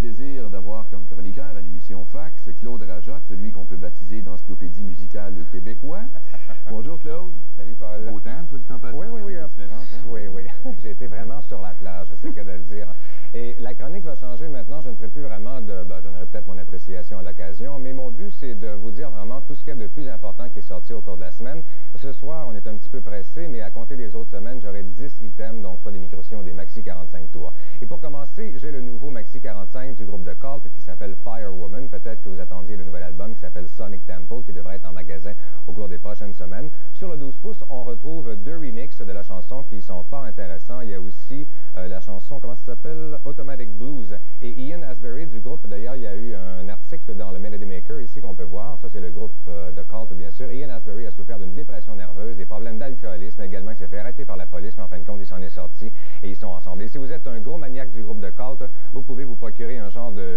plaisir d'avoir comme chroniqueur à l'émission Fax Claude Rajotte, celui qu'on peut baptiser d'encyclopédie musicale québécois. Bonjour Claude. Salut Paul. Beau temps, soit dit en passant. Oui, oui, oui. Hein? Oui, oui. J'ai été vraiment sur la plage, je sais que de le dire. Et la chronique va changer maintenant. Je ne ferai plus vraiment de... Ben, J'en aurai peut-être mon appréciation à l'occasion, mais mon but, c'est de vous dire vraiment tout ce qu'il y a de plus important qui est sorti au cours de la semaine. Ce soir, on est un petit peu pressé, mais à compter des autres semaines, j'aurai 10 items, donc soit des micro-sillons ou des maxi 45 tours. Et pour commencer, j'ai le nouveau maxi 45 du groupe de Cult qui s'appelle Firewoman. Peut-être que vous attendiez le nouvel album qui s'appelle Sonic Temple, qui devrait être en magasin au cours des prochaines semaines. Sur le 12 pouces, on retrouve deux remixes de la chanson qui sont fort intéressants. Il y a aussi euh, la chanson, comment ça s'appelle? Automatic Blues. Et Ian Asbury du groupe, d'ailleurs, il y a eu un article dans le Melody Maker ici qu'on peut voir. Ça, c'est le groupe euh, de Cult, bien sûr. Ian Asbury a souffert d'une dépression nerveuse, des problèmes d'alcoolisme également. Il s'est fait arrêter par la police, mais en fin de compte, il s'en est sorti et ils sont ensemble. Et si vous êtes un gros maniaque du groupe de Cult, vous pouvez vous procurer un genre de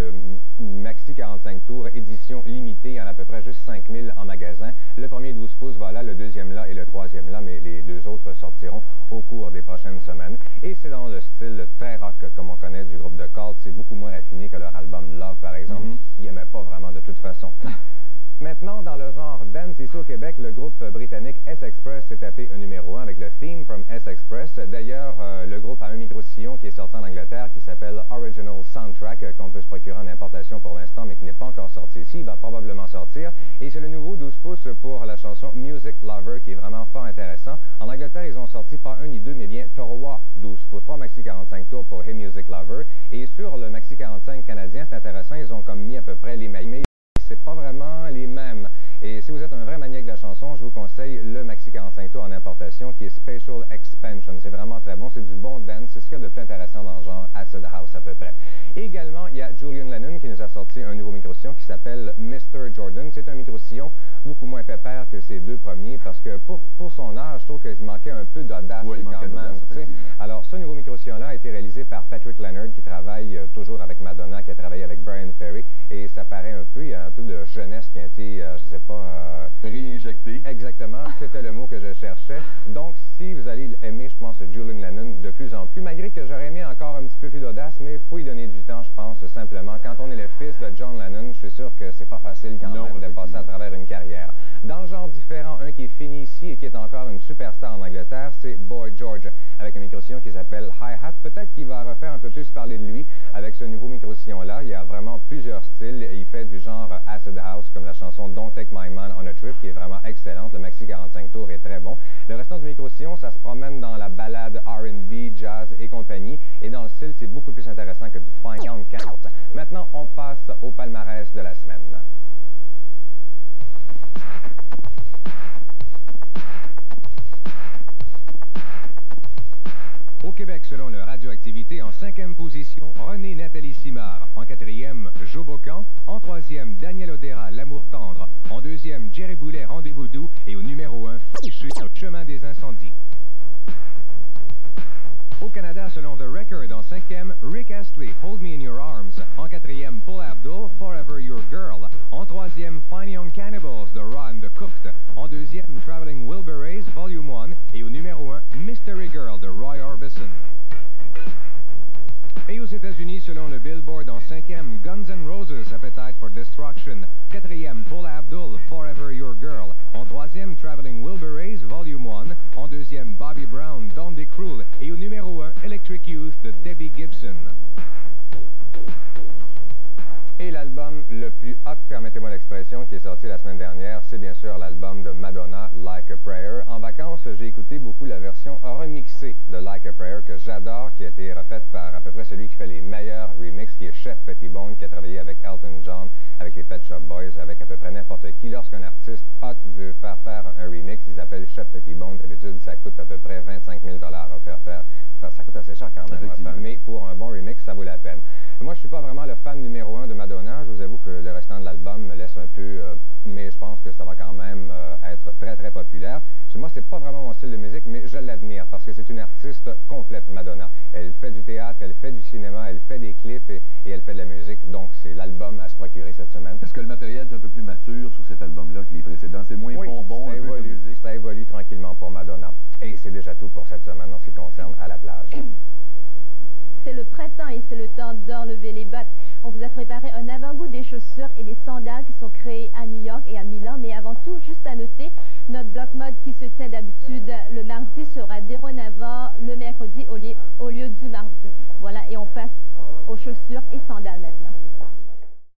maxi 45 tours, édition limitée. Il y en a à peu près juste 5000 en magasin. Le premier 12 pouces va là, le deuxième là et le troisième là, mais les deux autres sortiront au cours des prochaines semaines. Et c'est dans le style très rock comme on connaît du groupe de Cult. C'est beaucoup moins raffiné que leur album Love, par exemple, Mhm. qui n'aimait pas vraiment de toute façon. Maintenant, dans le genre ici au Québec, le groupe britannique S-Express s'est tapé un numéro 1 avec le theme from S-Express. D'ailleurs, euh, le groupe a un micro-sillon qui est sorti en Angleterre qui s'appelle Original Soundtrack, euh, qu'on peut se procurer en importation pour l'instant, mais qui n'est pas encore sorti ici. Il va probablement sortir. Et c'est le nouveau 12 pouces pour la chanson Music Lover, qui est vraiment fort intéressant. En Angleterre, ils ont sorti pas un ni deux, mais bien trois 12 pouces, trois maxi 45 tours pour Hey Music Lover. Et sur le maxi 45 canadien, c'est intéressant, ils ont comme mis à peu près les mêmes c'est pas vraiment les mêmes. Et si vous êtes un vrai maniaque de la chanson, je vous conseille le Maxi 45 tours en importation qui est Special Expansion. C'est vraiment très bon, c'est du bon dance, c'est ce qu'il y a de plus intéressant dans le genre Acid House à peu près. Et également, il y a Julian Lennon qui nous a sorti un nouveau micro-sillon qui s'appelle Mr. Jordan. C'est un micro-sillon beaucoup moins pépère que ses deux premiers parce que pour, pour son âge, je trouve qu'il manquait un peu d'audace Ouais, quand même. Alors, ce nouveau micro-sillon-là a été réalisé par Patrick Leonard, qui travaille euh, toujours avec Madonna, qui a travaillé avec Brian Ferry, et ça paraît un peu, il y a un peu de jeunesse qui a été, euh, je sais pas... euh, Réinjecté. Exactement, c'était le mot que je cherchais. Donc, si vous allez aimer, je pense, Julian Lennon de plus en plus, malgré que j'aurais aimé encore un petit peu plus d'audace, mais il faut y donner du temps, je pense, simplement. Quand on est le fils de John Lennon, je suis sûr que c'est pas facile quand Non, même de passer à travers une carrière. Dans le genre différent, un qui est fini ici et qui est encore une superstar en Angleterre, c'est Boy George, avec un micro-sillon qui s'appelle Hi-Hat. Peut-être qu'il va refaire un peu plus parler de lui avec ce nouveau micro-sillon-là. Il y a vraiment plusieurs styles. Il fait du genre Acid House, comme la chanson Don't Take My Man on a Trip, qui est vraiment excellente. Le maxi 45 tours est très bon. Le restant du micro-sillon, ça se promène dans la balade et compagnie. Et dans le style, c'est beaucoup plus intéressant que du fine young count. Maintenant, on passe au palmarès de la semaine. Au Québec, selon le Radioactivité, en cinquième position, René Nathalie Simard. En quatrième, Joe Bocan. En troisième, Daniel Odera, L'amour tendre. En deuxième, Jerry Boulet, Rendez-vous doux. Et au numéro un, Fichu, Chemin des incendies. Canada, selon The Record, en cinquième, Rick Astley, Hold Me in Your Arms. En quatrième, Paul Abdul, Forever Your Girl. En troisième, Fine Young Cannibals, The Raw and the Cooked. En deuxième, Traveling Wilburys, Volume 1. Et au numéro 1, Mystery Girl de Roy Orbison. Et aux États-Unis, selon le Billboard, en cinquième, Guns N' Roses, Appetite for Destruction. Quatrième, Paul Abdul, Electric Youth de Debbie Gibson. Et l'album le plus hot, permettez-moi l'expression, qui est sorti la semaine dernière, c'est bien sûr l'album de Madonna, Like a Prayer. En vacances, j'ai écouté beaucoup la version remixée de Like a Prayer que j'adore, qui a été refaite par à peu près celui qui fait les meilleurs remixes, qui est Chef Pettibone, qui a travaillé avec Elton John, avec les Pet Shop Boys, avec à peu près n'importe qui. Lorsqu'un artiste hot veut faire faire un remix, ils appellent Chef Pettibone. D'habitude, ça coûte à peu près 25 000 à faire faire. faire- Ça coûte assez cher quand même. mais pour un bon remix, ça vaut la peine. Moi, je suis pas vraiment le fan numéro un de Madonna. Je vous avoue que le restant de l'album me laisse un peu, euh, mais je pense que ça va quand même euh, être très très populaire. Moi, c'est pas vraiment mon style de musique, mais je l'admire parce que c'est une artiste complète, Madonna. Elle fait du théâtre, elle fait du cinéma, elle fait des clips et, et elle fait de la musique. Donc, c'est l'album à se procurer cette semaine. Est-ce que le matériel est un peu plus mature sur cet album-là que les précédents? C'est moins Oui, bonbon ça un peu évolue, musique? ça évolue tranquillement pour Madonna. Et c'est déjà tout pour cette semaine en ce qui concerne à la plage. Printemps et c'est le temps d'enlever les battes. On vous a préparé un avant-goût des chaussures et des sandales qui sont créées à New York et à Milan. Mais avant tout, juste à noter, notre bloc mode qui se tient d'habitude le mardi sera déronavant le mercredi au lieu du mardi. Voilà, et on passe aux chaussures et sandales maintenant.